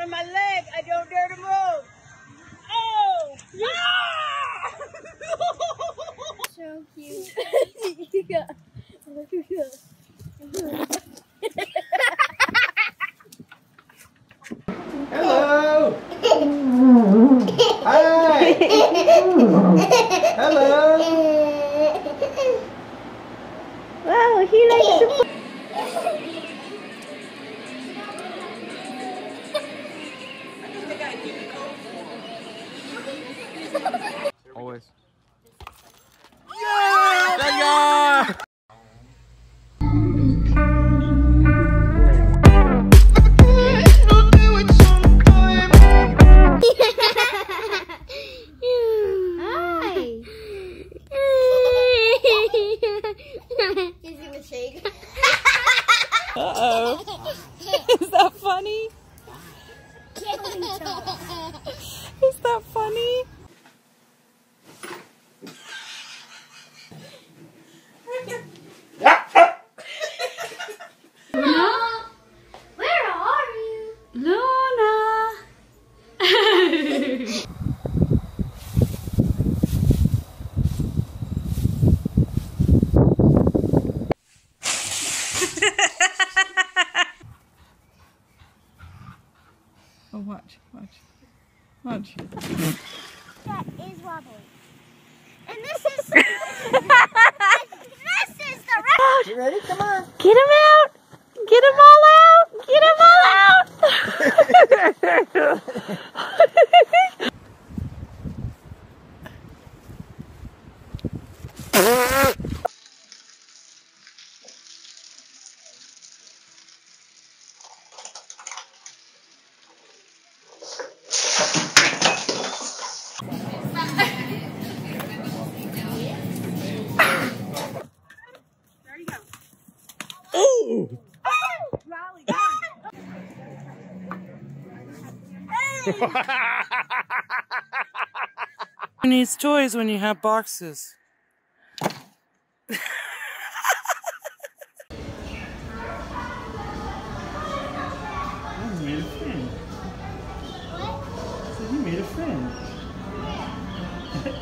on my leg. I don't dare to move. Oh! So cute. yeah. Hello. Hi. Hello. Wow, he likes to Is that funny? Is that funny? Where are you? Luna! Oh, watch, watch, watch. That is wobbly. And this is this is the right. You ready? Come on. Get him out! Get them all out! Get them all out! Who needs toys when you have boxes?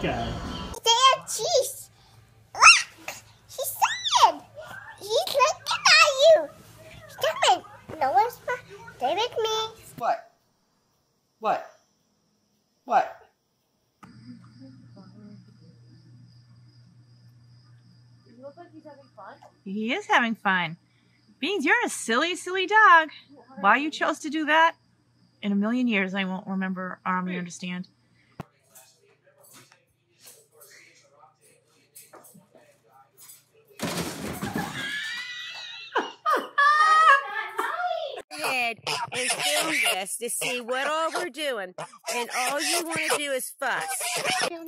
Guy. Dad, cheese. Look, she's sad. He's looking at you. Stop it. No one's stay with me. What? He is having fun. Beans, you're a silly, silly dog. Why you chose to do that? In a million years, I won't remember or um, understand. Ahead and film this to see what all we're doing, and all you want to do is fuss.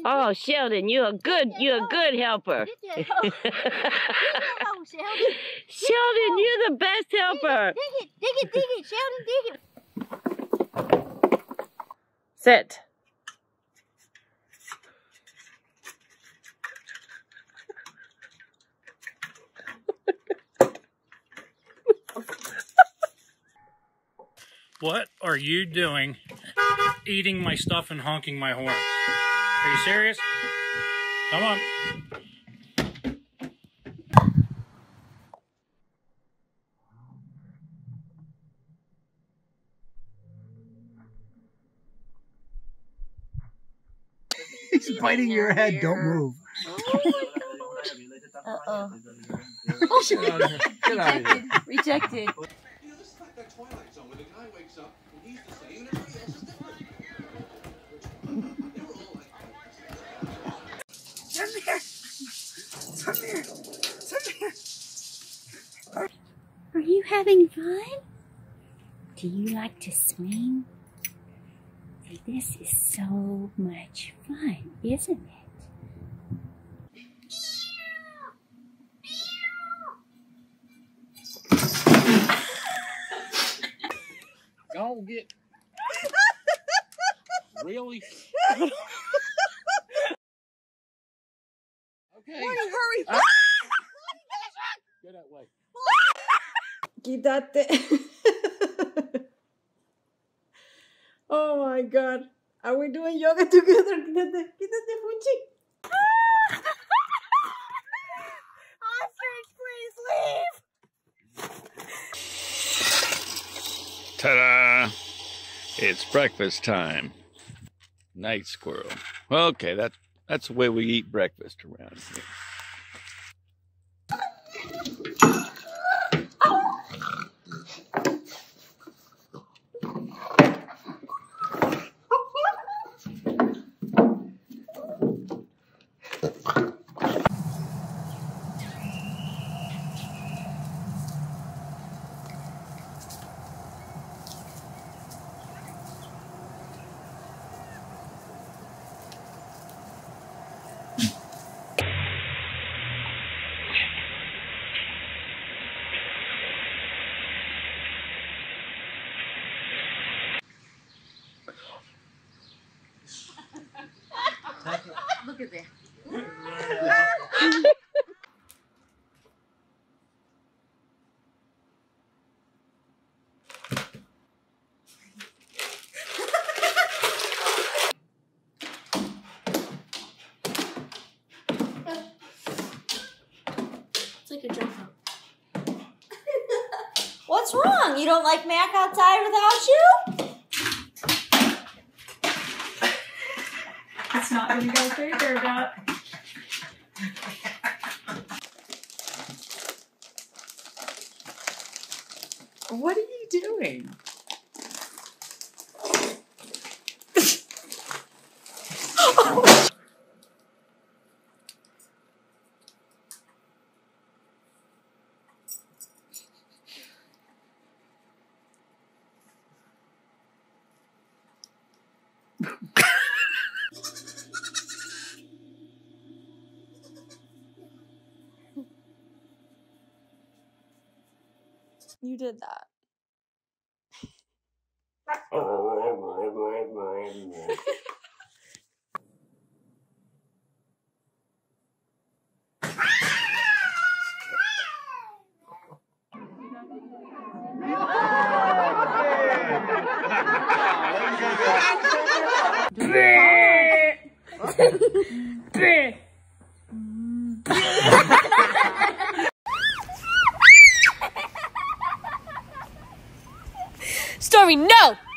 Oh, Sheldon, you're a good, you're a good helper. Oh, Sheldon. Sheldon, you're the best helper. Dig it, dig it, dig it, Sheldon, dig it. Sit. What are you doing eating my stuff and honking my horn? Are you serious? Come on. He's biting your head. Don't move. Uh-oh. Get out of here. Get out of here. Rejected. You know, this is like that Twilight Zone where the guy wakes up and he's the same and everybody else is different. They were all like, Are you having fun? Do you like to swing? See, this is so much fun, isn't it? Go get. really? Okay. hurry. Get that way. Quítate. Oh my god. Are we doing yoga together? Quítate, quítate, Fuchi. Ostrich, please leave. Ta-da! It's breakfast time. Night squirrel. Okay, that that's the way we eat breakfast around here. It's like a jump rope. What's wrong? You don't like Mac outside without you? It's not gonna go figure it out. What are you doing? You did that. Stormy, no! No!